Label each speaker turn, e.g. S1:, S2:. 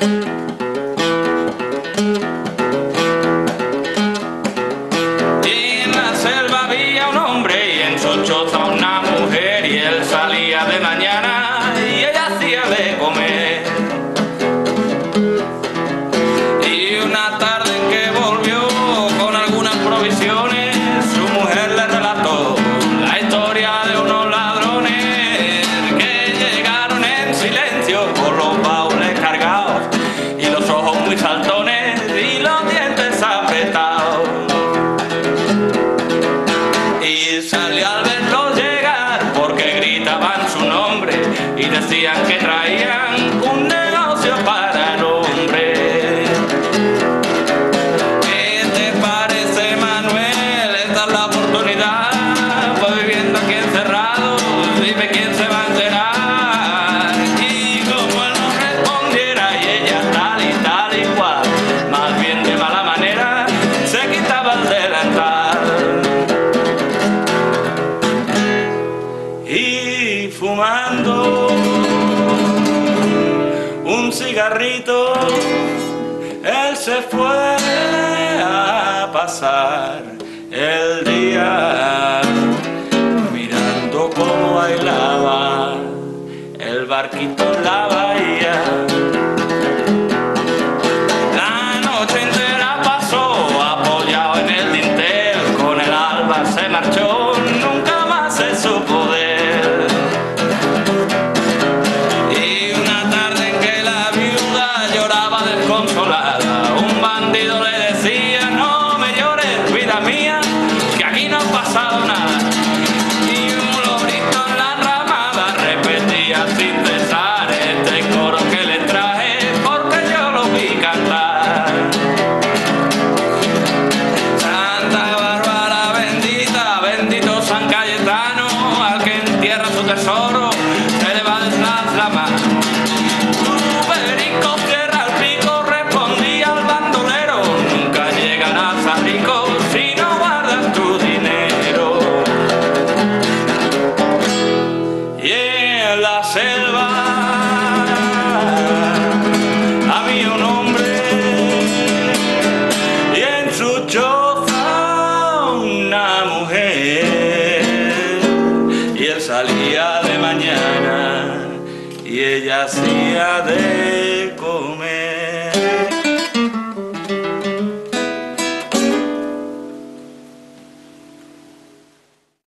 S1: Y muy saltones y los dientes apretados. Y salió al verlo llegar porque gritaban su nombre y decían que traían un negocio para Y fumando un cigarrito, él se fue a pasar el día mirando cómo bailaba el barquito en la bahía. La noche entera pasó apoyado en el dintel, con el alba se marchó, al entierra su tesoro, se le va a desnaz la mano. Tu perico cierra el pico, respondía al bandolero, nunca llegarás a rico si no guardas tu dinero. Y en la selva había un hombre y en su choza una mujer él salía de mañana y ella hacía de comer.